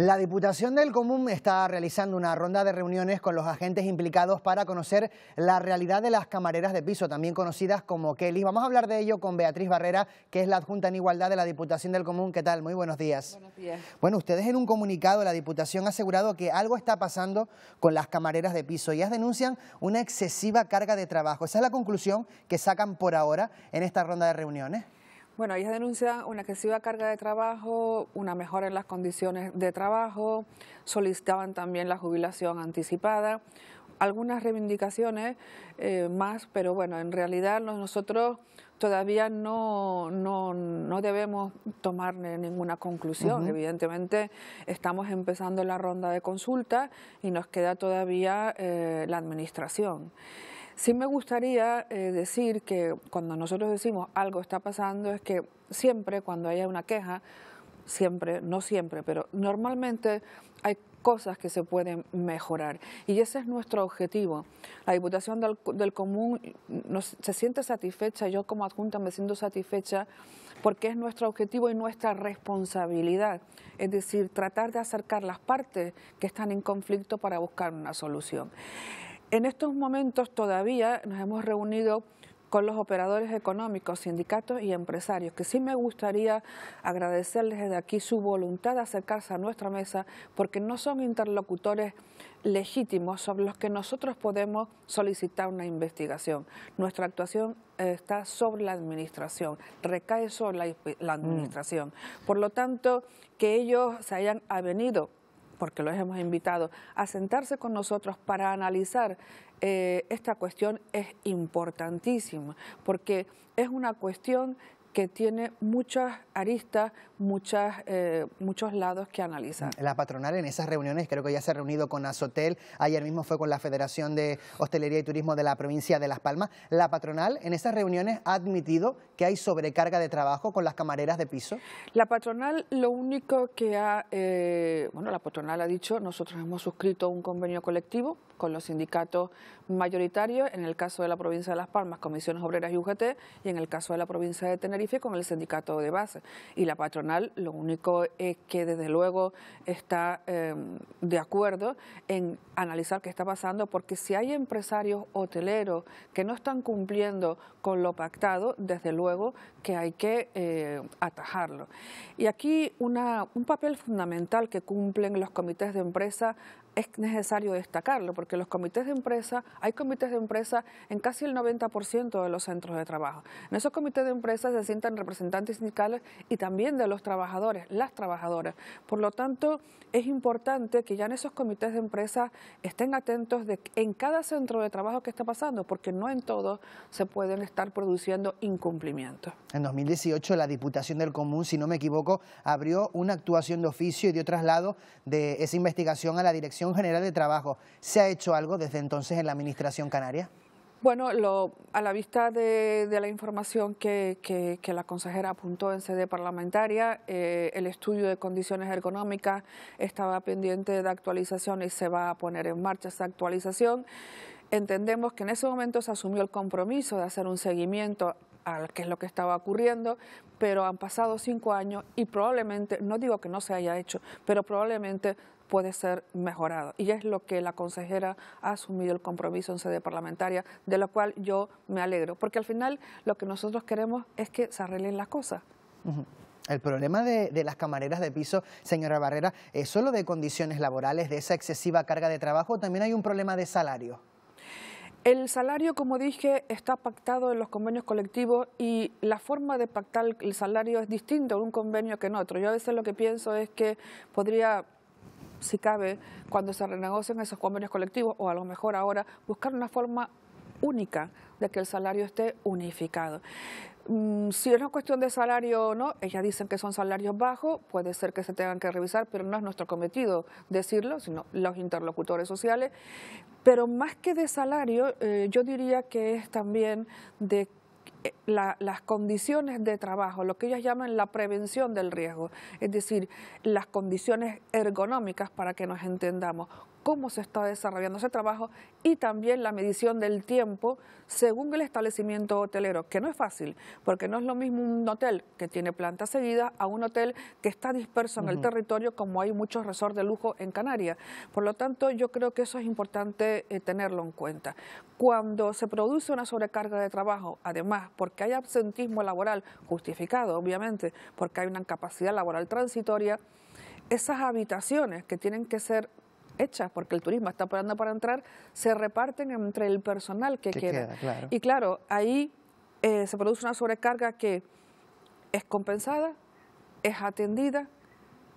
La Diputación del Común está realizando una ronda de reuniones con los agentes implicados para conocer la realidad de las camareras de piso, también conocidas como Kelly. Vamos a hablar de ello con Beatriz Barrera, que es la adjunta en igualdad de la Diputación del Común. ¿Qué tal? Muy buenos días. Buenos días. Bueno, ustedes en un comunicado, la Diputación ha asegurado que algo está pasando con las camareras de piso. Ellas denuncian una excesiva carga de trabajo. Esa es la conclusión que sacan por ahora en esta ronda de reuniones. Bueno, ellas denuncian una excesiva carga de trabajo, una mejora en las condiciones de trabajo, solicitaban también la jubilación anticipada, algunas reivindicaciones eh, más, pero bueno, en realidad nosotros todavía no, no, debemos tomar ninguna conclusión. Evidentemente estamos empezando la ronda de consulta y nos queda todavía eh, la administración. Sí me gustaría eh, decir que cuando nosotros decimos algo está pasando es que siempre cuando haya una queja, siempre, no siempre, pero normalmente hay cosas que se pueden mejorar. Y ese es nuestro objetivo. La Diputación del, Común se siente satisfecha, yo como adjunta me siento satisfecha porque es nuestro objetivo y nuestra responsabilidad. Es decir, tratar de acercar las partes que están en conflicto para buscar una solución. En estos momentos todavía nos hemos reunido con los operadores económicos, sindicatos y empresarios, que sí me gustaría agradecerles desde aquí su voluntad de acercarse a nuestra mesa, porque no son interlocutores legítimos sobre los que nosotros podemos solicitar una investigación. Nuestra actuación está sobre la administración, recae sobre la, la mm. administración. Por lo tanto, que ellos se hayan avenido porque los hemos invitado a sentarse con nosotros para analizar eh, esta cuestión es importantísima, porque es una cuestión que tiene muchas aristas, muchas, eh, muchos lados que analizar. La patronal en esas reuniones, creo que ya se ha reunido con Azotel, ayer mismo fue con la Federación de Hostelería y Turismo de la provincia de Las Palmas. La patronal en esas reuniones ha admitido que hay sobrecarga de trabajo con las camareras de piso. La patronal lo único que ha, eh, bueno, la patronal ha dicho, nosotros hemos suscrito un convenio colectivo con los sindicatos mayoritarios, en el caso de la provincia de Las Palmas, comisiones obreras y UGT, y en el caso de la provincia de Tenerife con el sindicato de base. Y la patronal lo único es que desde luego está eh, de acuerdo en analizar qué está pasando, porque si hay empresarios hoteleros que no están cumpliendo con lo pactado, desde luego que hay que eh, atajarlo. Y aquí una, un papel fundamental que cumplen los comités de empresa es necesario destacarlo, porque los comités de empresa, hay comités de empresa en casi el 90% de los centros de trabajo. En esos comités de empresa se sientan representantes sindicales y también de los trabajadores, las trabajadoras. Por lo tanto, es importante que ya en esos comités de empresa estén atentos de en cada centro de trabajo que está pasando, porque no en todos se pueden estar produciendo incumplimientos. En 2018 la Diputación del Común, si no me equivoco, abrió una actuación de oficio y dio traslado de esa investigación a la Dirección General de Trabajo. ¿Se ha hecho algo desde entonces en la Administración Canaria? Bueno, a la vista de, la información que, la consejera apuntó en sede parlamentaria, eh, el estudio de condiciones ergonómicas estaba pendiente de actualización y se va a poner en marcha esa actualización. Entendemos que en ese momento se asumió el compromiso de hacer un seguimiento a qué es lo que estaba ocurriendo, pero han pasado cinco años y probablemente, no digo que no se haya hecho, pero probablemente puede ser mejorado. Y es lo que la consejera ha asumido el compromiso en sede parlamentaria, de lo cual yo me alegro, porque al final lo que nosotros queremos es que se arreglen las cosas. El problema de, de, las camareras de piso, señora Barrera, ¿es solo de condiciones laborales, de esa excesiva carga de trabajo también hay un problema de salario? El salario, como dije, está pactado en los convenios colectivos y la forma de pactar el salario es distinta en un convenio que en otro. Yo a veces lo que pienso es que podría si cabe, cuando se renegocien esos convenios colectivos, o a lo mejor ahora, buscar una forma única de que el salario esté unificado. Mm, si es una cuestión de salario o no, ellas dicen que son salarios bajos, puede ser que se tengan que revisar, pero no es nuestro cometido decirlo, sino los interlocutores sociales. Pero más que de salario, eh, yo diría que es también de eh, las condiciones de trabajo, lo que ellos llaman la prevención del riesgo, es decir, las condiciones ergonómicas para que nos entendamos, cómo se está desarrollando ese trabajo y también la medición del tiempo según el establecimiento hotelero, que no es fácil, porque no es lo mismo un hotel que tiene planta seguida a un hotel que está disperso en el territorio como hay muchos resorts de lujo en Canarias. Por lo tanto, yo creo que eso es importante eh, tenerlo en cuenta. Cuando se produce una sobrecarga de trabajo, además, porque hay absentismo laboral justificado, obviamente, porque hay una capacidad laboral transitoria, esas habitaciones que tienen que ser hechas, porque el turismo está esperando para entrar, se reparten entre el personal que, quiera. Y claro, ahí eh, se produce una sobrecarga que es compensada, es atendida,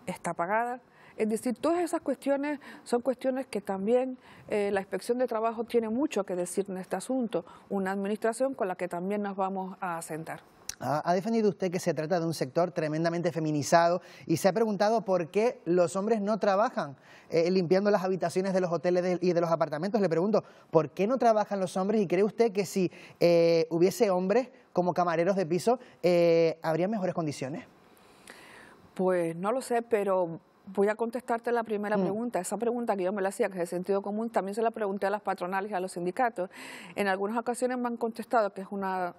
está pagada. Es decir, todas esas cuestiones son cuestiones que también eh, la inspección de trabajo tiene mucho que decir en este asunto, una administración con la que también nos vamos a sentar. Ha defendido usted que se trata de un sector tremendamente feminizado y se ha preguntado por qué los hombres no trabajan eh, limpiando las habitaciones de los hoteles y de los apartamentos. Le pregunto, ¿por qué no trabajan los hombres? ¿Y cree usted que si eh, hubiese hombres como camareros de piso, eh, habría mejores condiciones? Pues no lo sé, pero voy a contestarte la primera mm. pregunta. Esa pregunta que yo me la hacía, que es de sentido común, también se la pregunté a las patronales y a los sindicatos. En algunas ocasiones me han contestado que es una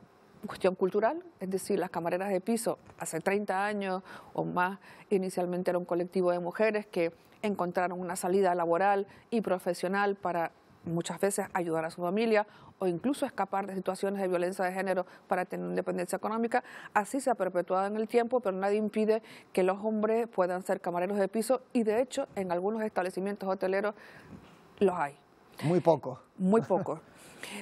cuestión cultural, es decir, las camareras de piso hace 30 años o más inicialmente era un colectivo de mujeres que encontraron una salida laboral y profesional para muchas veces ayudar a su familia o incluso escapar de situaciones de violencia de género para tener independencia económica. Así se ha perpetuado en el tiempo, pero nadie impide que los hombres puedan ser camareros de piso y de hecho en algunos establecimientos hoteleros los hay. Muy poco. Muy poco.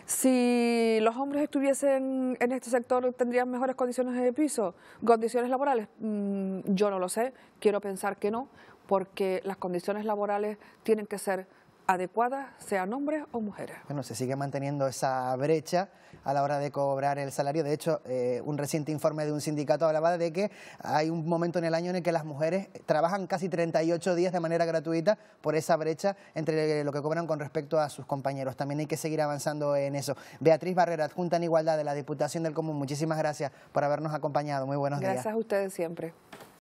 Si los hombres estuviesen en este sector, ¿tendrían mejores condiciones de piso? ¿Condiciones laborales? Mm, yo no lo sé, quiero pensar que no, porque las condiciones laborales tienen que ser adecuadas, sean hombres o mujeres. Bueno, se sigue manteniendo esa brecha a la hora de cobrar el salario. De hecho, eh, un reciente informe de un sindicato hablaba de que hay un momento en el año en el que las mujeres trabajan casi 38 días de manera gratuita por esa brecha entre lo que cobran con respecto a sus compañeros. También hay que seguir avanzando en eso. Beatriz Barrera, adjunta en Igualdad de la Diputación del Común, muchísimas gracias por habernos acompañado. Muy buenos días. Gracias a ustedes siempre.